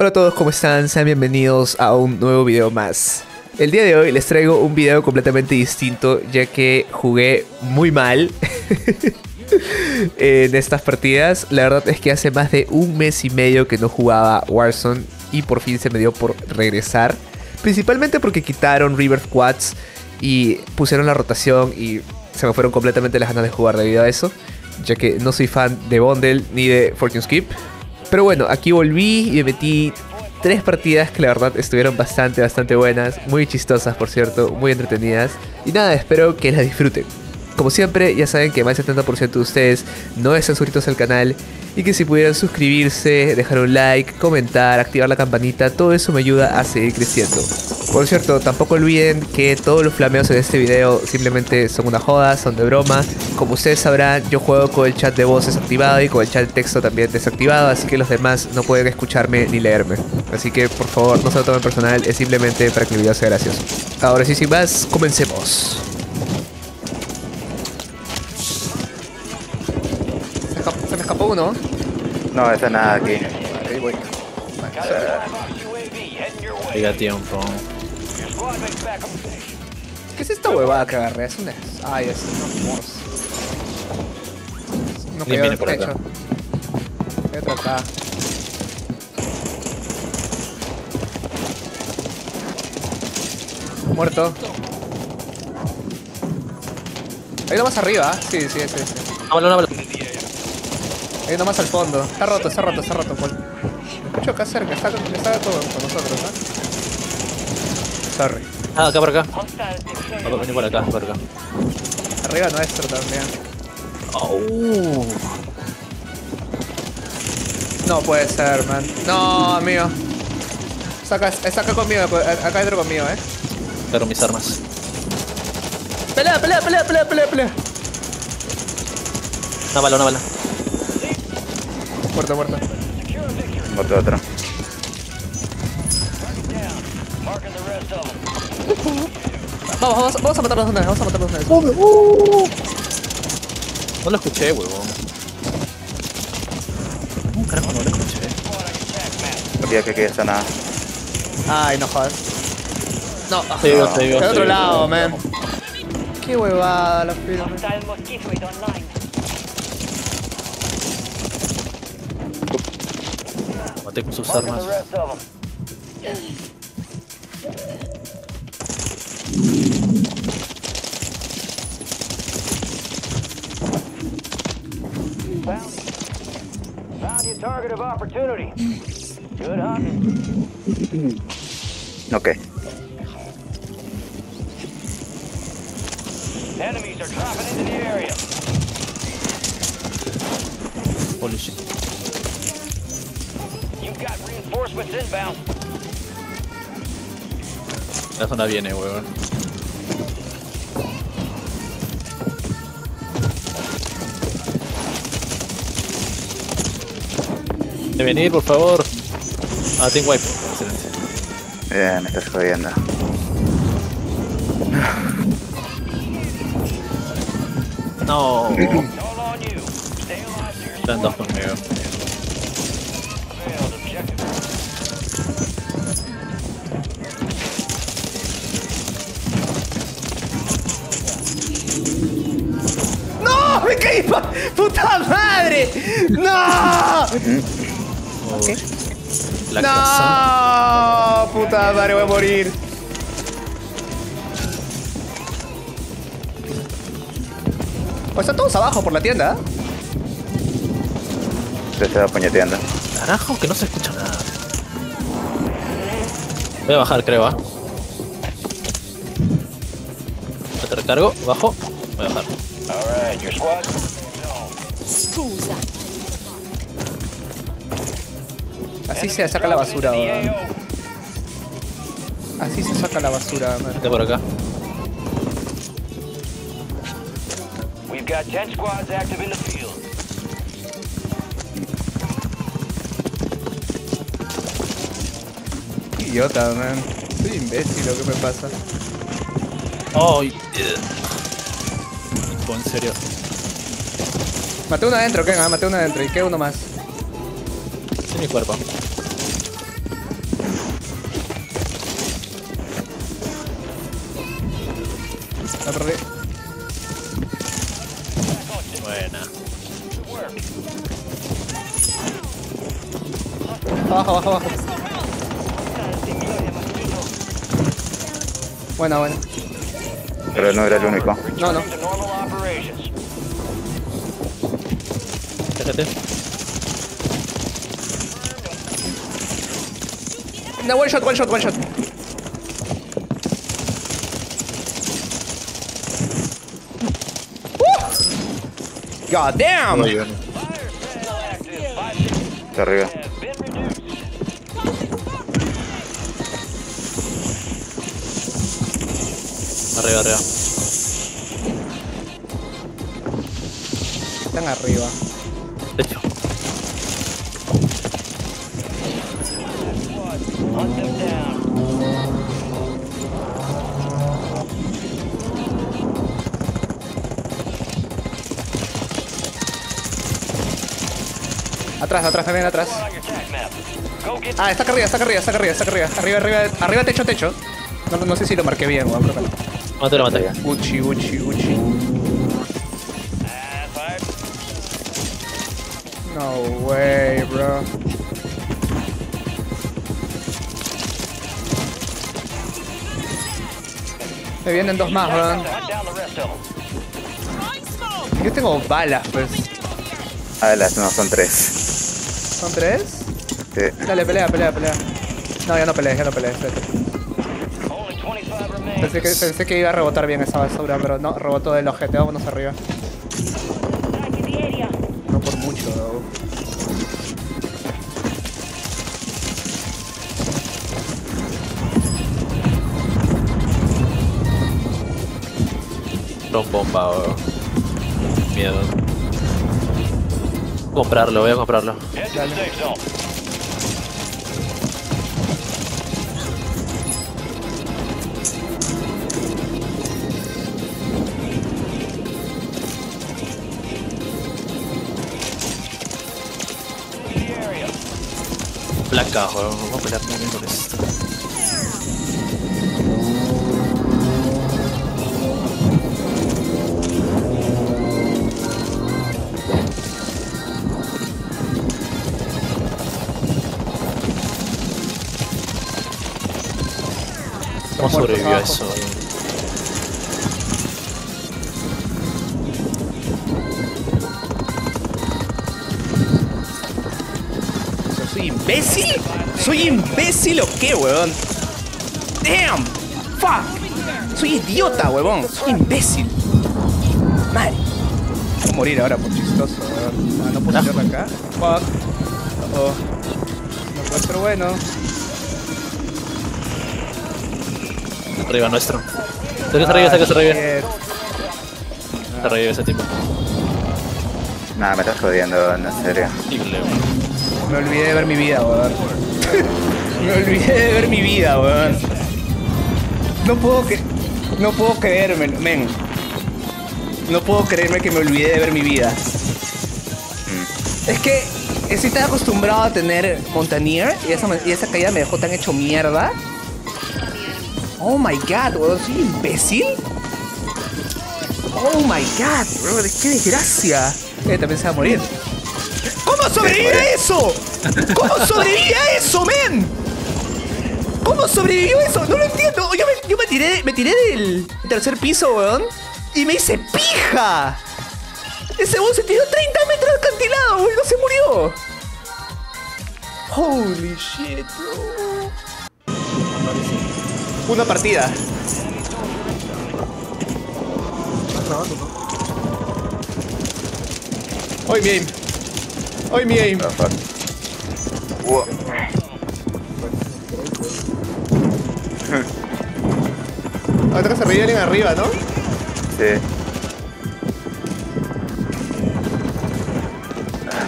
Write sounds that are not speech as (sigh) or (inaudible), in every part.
Hola a todos, ¿cómo están? Sean bienvenidos a un nuevo video más. El día de hoy les traigo un video completamente distinto ya que jugué muy mal (laughs) en estas partidas. La verdad es que hace más de un mes y medio que no jugaba Warzone y por fin se me dio por regresar. Principalmente porque quitaron River Quads y pusieron la rotación y se me fueron completamente las ganas de jugar debido a eso. Ya que no soy fan de Bundle ni de Fortune Skip. Pero bueno, aquí volví y me metí tres partidas que la verdad estuvieron bastante, bastante buenas. Muy chistosas, por cierto, muy entretenidas. Y nada, espero que las disfruten. Como siempre, ya saben que más del 70% de ustedes no están suscritos al canal y que si pudieran suscribirse, dejar un like, comentar, activar la campanita, todo eso me ayuda a seguir creciendo. Por cierto, tampoco olviden que todos los flameos en este video simplemente son una joda, son de broma. Como ustedes sabrán, yo juego con el chat de voz desactivado y con el chat de texto también desactivado, así que los demás no pueden escucharme ni leerme. Así que por favor, no se lo tomen personal, es simplemente para que el video sea gracioso. Ahora sí, sin más, comencemos. Escapó, uno. No, eso nada aquí. Ahí voy. Diga tiempo. ¿Qué es esta huevada que agarré? Es una... Ay, es unos morse. No cayó viene por acá. otro acá. Muerto. Hay uno más arriba, ¿ah? sí, sí, sí, sí. Una bala, una bala. Hay uno más al fondo. Está roto, está roto, está roto, Paul. Escucho acá cerca, está, está todo con nosotros, ¿ah? Sorry. Ah, acá por acá. Venir por acá, por acá. Arriba nuestro también. Oh. No puede ser, man. No, amigo. Saca, saca conmigo, acá dentro conmigo, eh. Cargo mis armas. Pelea, pelea, pelea, pelea, pelea, pelea. Una bala, una bala. Muerto, muerto. Otro, otro. Vamos, vamos, vamos a matarlos una vez, vamos a matarlos una vez. No lo escuché, huevón. ¿Cómo carajo no lo escuché? Olvida que aquí está nada. Ay, no jodas. No, Te digo, te digo. de te otro lado, man. Qué huevada la firma. conecté con sus armas. Ok. Enemies are dropping into the area. Holy shit. You've got reinforcements inbound. La zona viene, huevón. De venir, por favor. Ah, tengo wipe. Excelente. Bien, me estás jodiendo. No. (laughs) All on you. Stay alive to your Están dos conmigo. Madre! ¡No! La casa. ¡No! ¡Puta madre! Voy a morir. Pues están todos abajo por la tienda. ¿eh? Se estaba puñeteando. Carajo, que no se escucha nada. Voy a bajar, creo, ¿ah? Te recargo, bajo, voy a bajar. All right, your squad. Así se saca la basura. AO. Así se saca la basura, man. Vete por acá. We've got 10 squads active in the field. Idiota, man. Soy imbécil, lo que me pasa. ¡Ay! Oh, en serio. Maté uno adentro, que ah, maté uno adentro y queda uno más. En mi cuerpo. La perdí. Buena. Abajo, abajo, abajo. Buena, buena. Pero no era el único. No, no. Déjate. No, one shot, one shot, one shot. Uh! God damn! Muy bien. Está arriba. Arriba, arriba. Están arriba. Techo. Atrás, atrás, también atrás. Ah, está acá arriba, está acá arriba, está acá arriba, está acá arriba. Arriba, arriba, arriba, techo, techo. No, no sé si lo marqué bien, weón, que no. Mate, lo maté. Gucci, Gucci, Gucci. Way, bro. Me vienen dos más, them. Yo tengo balas, pues. Ah, las no, son tres. ¿Son tres? Sí. Dale, pelea, pelea, pelea. No, ya no pelees, ya no pelees. espérate. Only 25 remain. Pensé que, pensé que iba a rebotar bien esa basura, pero no, rebotó del ojete. Vámonos arriba. Son bomba, weón. Miedo. Comprarlo, voy a comprarlo. Blanca, weón. Vamos a pelear con esto. ¿Soy imbécil? ¿Soy imbécil o qué, weón? Damn! Fuck! Soy idiota, weón. Soy imbécil. Madre. Voy a morir ahora por chistoso, weón. Ah, no puedo tirarla acá. Fuck. Oh. No puede ser bueno. Arriba nuestro. Sé que se revive, sé que se revive. Shit. Se revive ese tipo. Nada, me estás jodiendo, en serio. Me olvidé de ver mi vida, weón. (laughs) Me olvidé de ver mi vida, weón. No puedo que... No puedo creerme, men. No puedo creerme que me olvidé de ver mi vida. Es que estoy tan acostumbrado a tener Montañer y esa, y esa caída me dejó tan hecho mierda. Oh my god, weón, soy imbécil. Oh my god, bro, qué desgracia. Eh, también se va a morir. ¿Cómo sobrevive a eso? ¿Cómo sobrevive a eso, men? ¿Cómo sobrevivió eso? No lo entiendo. Yo me, yo me tiré, me tiré del tercer piso, weón. Y me hice pija. Ese weón se tiró 30 metros de acantilado, weón. No se murió. Holy shit, bro. Una partida. Hoy mi aim. Hoy mi aim. Oh. Wow. Se reviven arriba, ¿no? Sí.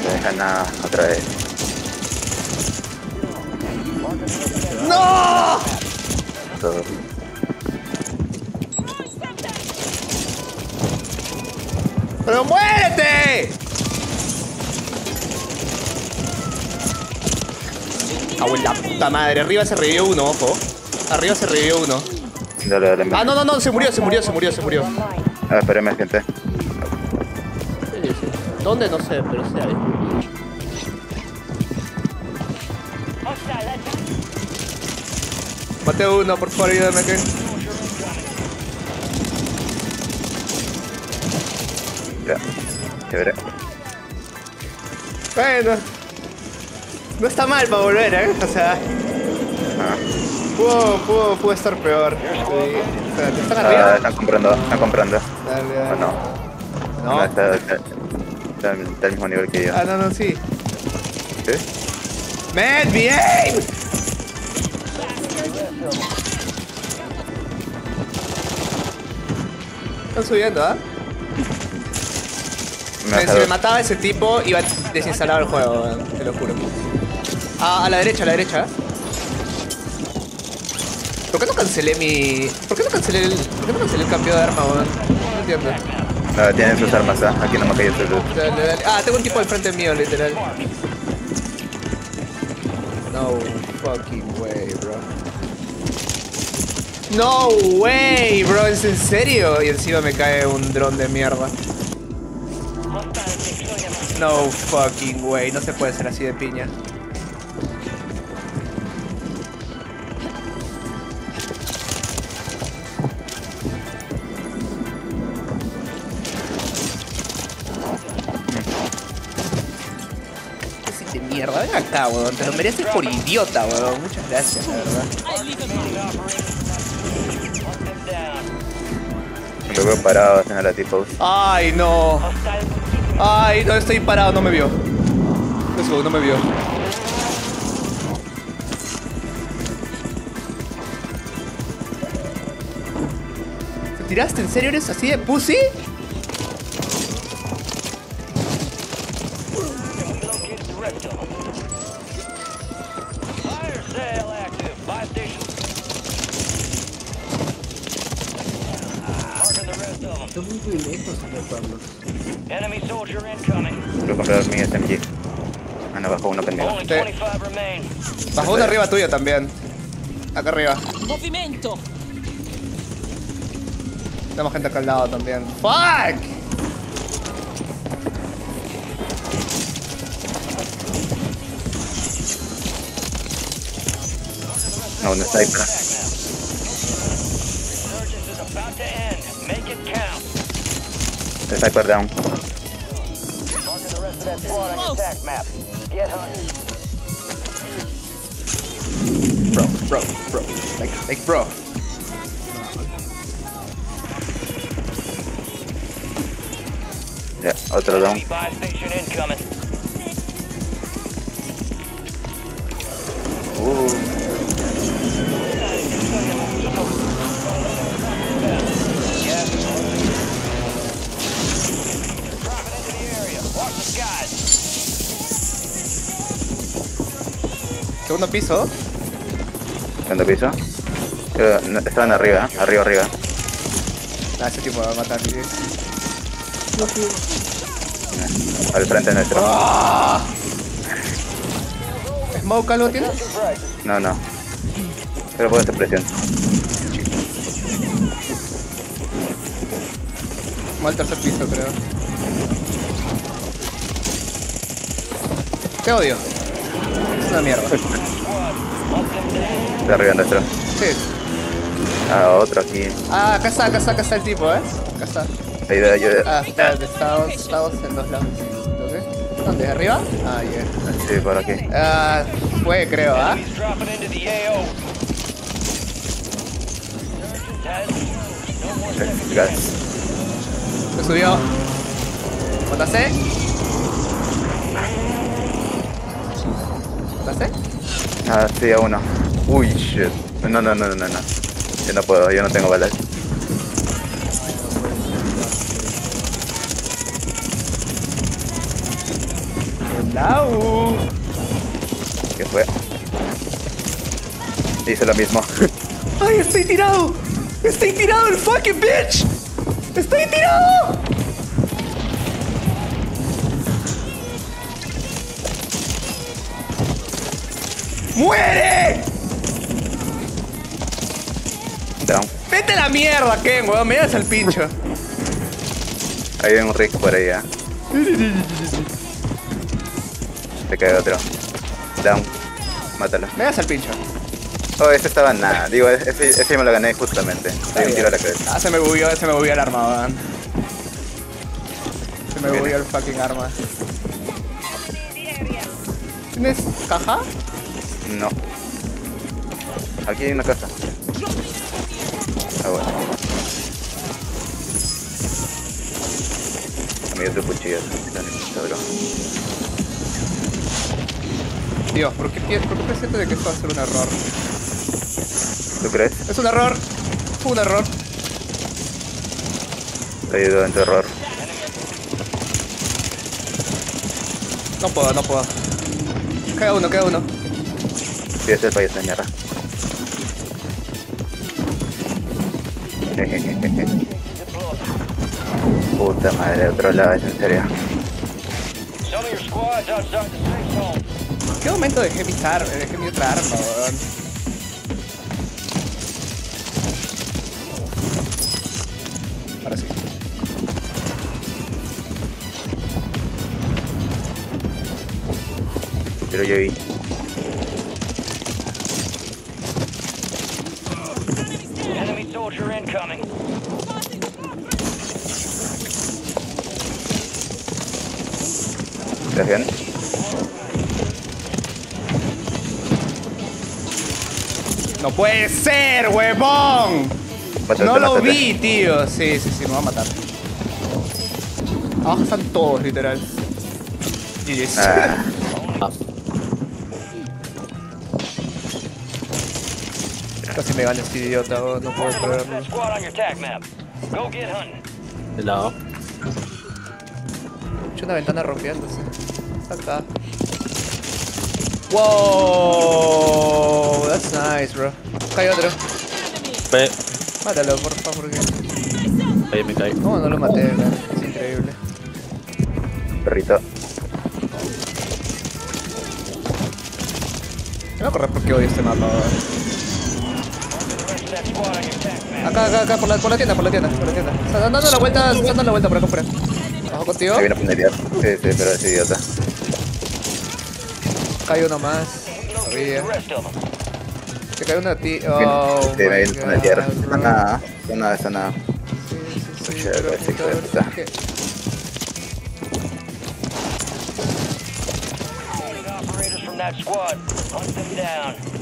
Me dejan nada otra vez. ¡No! Todo. ¡Pero muérete! Ah, bueno, la puta madre. Arriba se revivió uno, ojo. Arriba se revivió uno. Dale, dale. Ah, no, no, no, se murió, se murió, se murió, se murió. Ah, espérame, gente. ¿Dónde? No sé, pero sí hay. Mate uno, por favor, ayúdame aquí. Ya. Chévere. Bueno. No está mal para volver, ¿eh? O sea, Ah, pudo, pudo, pudo estar peor. Sí. O sea, ¿te están ah, están comprando, están comprando. Dale, ¿O dale. no? No. No, está, está, al está al mismo nivel que yo. Ah, no, no, sí. ¿Sí? Man, behave! Están subiendo, ¿ah? Si me mataba ese tipo, iba a desinstalar el juego, weón, te lo juro. Ah, a la derecha, a la derecha. ¿Por qué no cancelé mi. ¿Por qué no cancelé el. ¿Por qué no cancelé el cambio de arma, weón? No entiendo. No, tienen sus armas, ¿ah? Aquí no me cayó luz. Dale, dale. Ah, tengo un tipo al frente mío, literal. No fucking way, bro. No way, bro, ¿es en serio? Y encima me cae un dron de mierda. No fucking way, no se puede ser así de piña. Mierda, ven acá, weón. Te lo mereces por idiota, weón. Muchas gracias, la verdad. Lo veo parado haciendo la tipo. Ay, no. Ay, no, estoy parado, no me vio. No me vio. ¿Te tiraste? ¿En serio eres así de pussy? Uno pendiente. Only Sí. 25 remain. Bajó uno arriba tuyo también. Acá arriba. Movimento! Tenemos gente acá al lado también. ¡Fuck! No, un sniper. Surgeons is about to end. Make it count. Sniper down. Marking the Bro, bro, bro. Like, like, bro. Ya, otro down. Enemy buy station incoming. Dropping into the area. Watch the skies. Segundo piso. Segundo piso. No, estaban arriba, arriba, arriba. Ah, ese tipo va a matar, tío. Al frente nuestro. ¿Smoke algo tienes? No, no. Pero puedo hacer presión. Vamos al tercer piso, creo. Te odio. Es una mierda. (laughs) De arriba nuestro. Sí. Ah, otro aquí. Ah, acá está, acá está, acá está el tipo, ¿eh? Acá está. Ayuda, ayuda. Ah, está, estamos, estamos en dos lados. ¿Ok? ¿Dónde? ¿Arriba? Ah, yeah. Sí, por aquí. Ah, fue, creo, ¿ah? Gas. Se subió. ¿Mataste? ¿Mataste? Ah, sí, a uno. Uy, shit. No, no, no, no, no. Yo no puedo, yo no tengo balas. ¡Lau! ¿Qué fue? Hice lo mismo. (laughs) ¡Ay, estoy tirado! ¡Estoy tirado, el fucking bitch! ¡Estoy tirado! ¡Muere! Down. ¡Me Vete a la mierda, Ken, weón. Me das al pincho. (laughs) Hay un Rick por ahí, ya. Se cae otro. Down. Mátalo. Me das al pincho. Oh, ese estaba en nada. Digo, ese, ese me lo gané justamente. Hay un tiro a la cabeza. Ah, se me bugueó, se me bugueó el arma, weón. Se me bugueó el fucking arma. ¿Tienes caja? No. Aquí hay una casa. Ah, bueno. Mí otro cuchillo. Cabrón. Dios, ¿por qué, ¿por qué presiento de que esto va a ser un error? ¿Tú crees? Es un error. Un error. En tu error. No puedo, no puedo. Queda uno, queda uno. Sí, es el país de mierda. (laughs) Puta madre, otro lado, es en serio. ¿En qué momento dejé mi, ar dejé mi otra arma, weón? Ahora sí. Pero yo vi. Soldier incoming. ¿Estás bien? ¡No puede ser, huevón! Mátate, No lo vi, tío. Sí, sí, sí, me va a matar. Abajo están todos, literal. GG's. Ah, Casi me gana este idiota, weón, no puedo hunting. De lado. Escucho una ventana rompiéndose. Acá. Wow, that's nice, bro. Cae otro. Ve. Mátalo, por favor. porque- Ahí me caí. No, no lo maté, man. Es increíble. perrito. No me acuerdo por qué odio este mapa. The rest of that squad on your attack map. Acá, acá, acá, por la, por la tienda, por la tienda, por la tienda. Está dando la vuelta, está dando la vuelta por acá, por acá. Bajo contigo. Se viene a penalear. Sí, sí, pero es idiota. Cae uno más. Se cae uno a ti. Oh, Sí, me viene a Está nada. Está nada, está nada. Sí, sí, sí, from that squad. Hunt them down.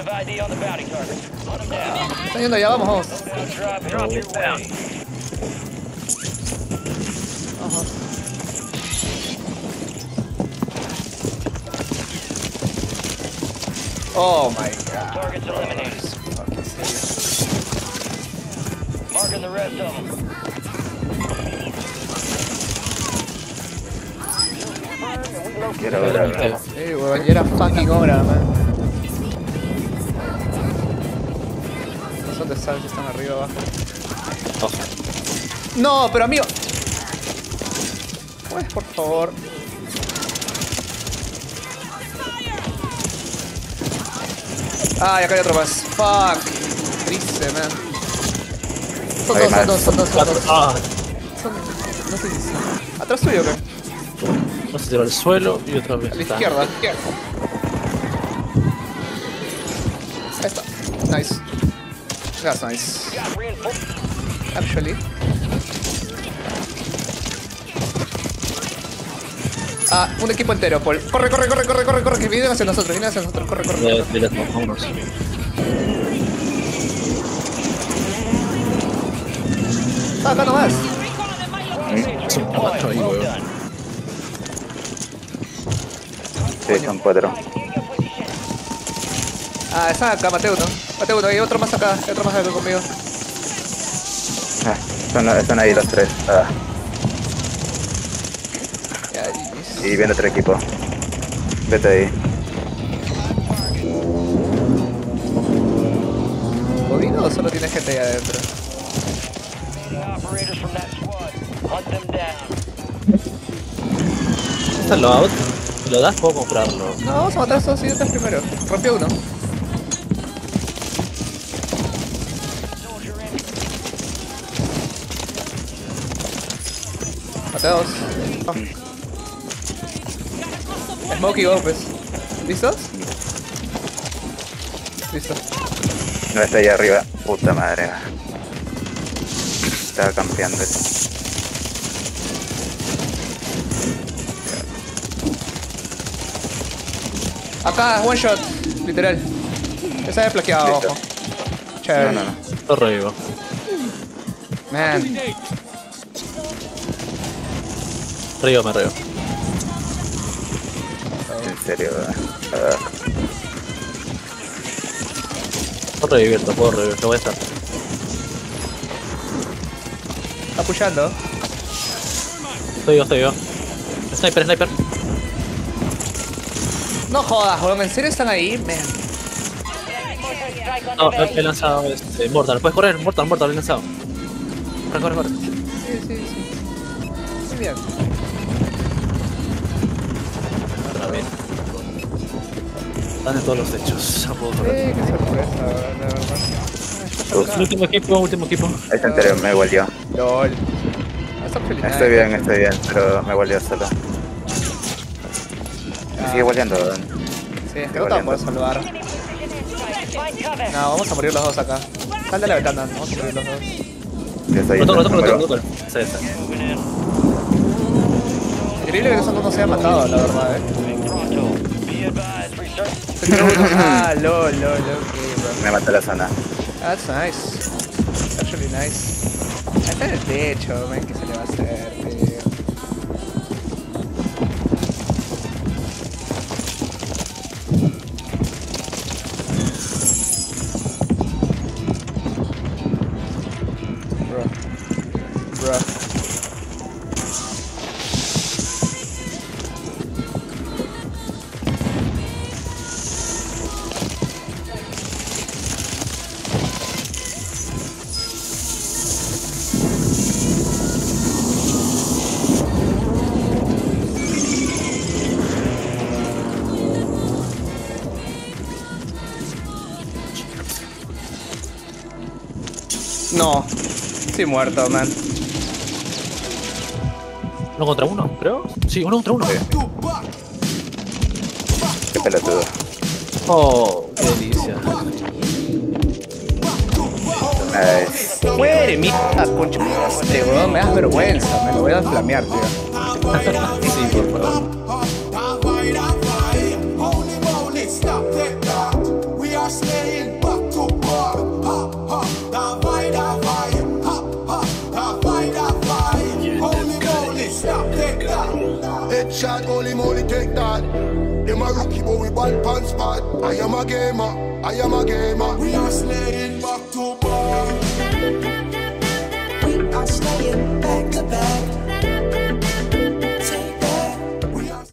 Positive ID on the bounty target. Hunt them down. Están yendo allá, vamos, vamos. Drop, drop your way. Ajá. Oh my god. Targets eliminated. Fucking serious. Marking the rest of them. Quiero ver, a ver. Eh, weón, ya era fucking hora, man. ¿Dónde están? Si están arriba abajo. Ojo. No, pero amigo. Pues, por favor. Ah, y acá hay otro más. Fuck. Triste, man. Son dos, son dos, son dos, son dos. Ah, Son, no sé si sí. Atrás tuyo, ¿qué? no se tiró al suelo y otra vez. A la está. izquierda, a la izquierda. Ahí está. Nice. That's nice. Actually. Ah, un equipo entero, Paul. Corre, corre, corre, corre, corre, corre, que vienen hacia nosotros, vienen hacia nosotros, corre, corre. Corre. Ah, acá nomás. Ahí, weón. Sí, son cuatro. Ah, está acá, mate uno. Mate uno, hay otro más acá, hay otro más acá conmigo. Ah, están, están ahí los tres. Ah, y viene otro equipo. Vete ahí. ¿Jodido o solo tiene gente ahí adentro? ¿Está loadout? Si lo das, puedo comprarlo. No, vamos a matar a estos idiotas primero. Rompió uno. Dos. Smokey go, pues. ¿Listos? Listo. No está allá arriba. Puta madre. Estaba campeando. Acá, one shot. Literal. Esa de plaqueado abajo. Chévere. No, no, no. Revivo. Man. Río, me río. En serio. ah, Puedo revivirlo, puedo revivir. Lo voy a estar. Está pushando. Estoy yo, estoy yo. Sniper, sniper. No jodas, weón. ¿En serio están ahí? Man. No, he, he lanzado este, Mortal. Puedes correr, Mortal, Mortal, he lanzado. Corre, corre, corre. Sí, sí, sí. Muy bien. Están en todos los hechos. No puedo Sí, correr. qué sorpresa, la verdad. Último equipo, último equipo. Es en serio, me volvió. LOL. Ah. Estoy bien, estoy bien, pero me volvió solo. Me sigue volviendo. Sí, es que no te a poder salvar. No, vamos a morir los dos acá. Sal de la ventana, vamos a morir los dos. Yo estoy Roto, roto, roto, número- roto. Esa, esa. Increíble que esos no se hayan matado, la verdad, eh. Ah, lol, lol. okay, bro. Me mató la zona. That's nice. Actually nice. Techo, man. ¿Qué se le va a hacer, muerto, man. Uno contra uno, creo. Sí, uno contra uno. Qué pelotudo. Oh, qué delicia. Nice. Muere, mierda, concha. Este weón, me das vergüenza. Me lo voy a flamear, tío. (laughs) Sí, por favor. I am a gamer, I am a gamer. We are slaying back to back. We are staying back to back.